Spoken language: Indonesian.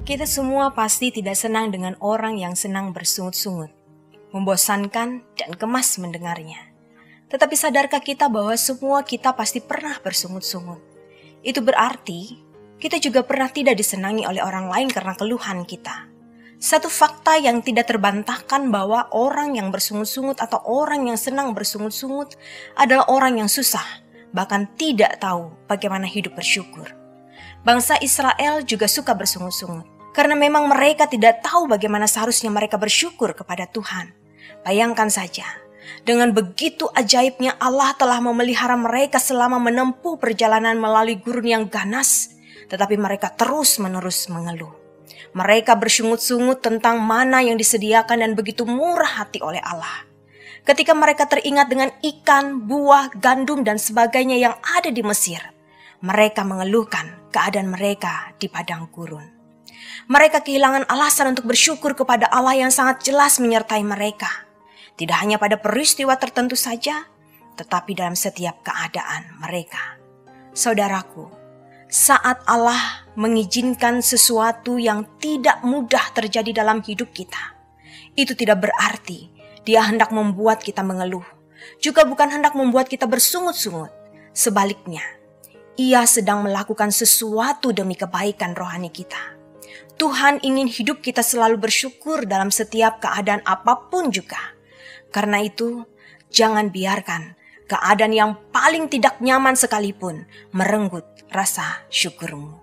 Kita semua pasti tidak senang dengan orang yang senang bersungut-sungut, membosankan dan kemas mendengarnya. Tetapi sadarkah kita bahwa semua kita pasti pernah bersungut-sungut? Itu berarti kita juga pernah tidak disenangi oleh orang lain karena keluhan kita. Satu fakta yang tidak terbantahkan bahwa orang yang bersungut-sungut atau orang yang senang bersungut-sungut adalah orang yang susah, bahkan tidak tahu bagaimana hidup bersyukur. Bangsa Israel juga suka bersungut-sungut karena memang mereka tidak tahu bagaimana seharusnya mereka bersyukur kepada Tuhan. Bayangkan saja, dengan begitu ajaibnya Allah telah memelihara mereka selama menempuh perjalanan melalui gurun yang ganas, tetapi mereka terus-menerus mengeluh. Mereka bersungut-sungut tentang mana yang disediakan dan begitu murah hati oleh Allah. Ketika mereka teringat dengan ikan, buah, gandum, dan sebagainya yang ada di Mesir, mereka mengeluhkan keadaan mereka di padang gurun. Mereka kehilangan alasan untuk bersyukur kepada Allah yang sangat jelas menyertai mereka tidak hanya pada peristiwa tertentu saja, tetapi dalam setiap keadaan mereka. Saudaraku, saat Allah mengizinkan sesuatu yang tidak mudah terjadi dalam hidup kita, itu tidak berarti Dia hendak membuat kita mengeluh, juga bukan hendak membuat kita bersungut-sungut. Sebaliknya, Ia sedang melakukan sesuatu demi kebaikan rohani kita. Tuhan ingin hidup kita selalu bersyukur dalam setiap keadaan apa pun juga karena itu, jangan biarkan keadaan yang paling tidak nyaman sekalipun merenggut rasa syukurmu.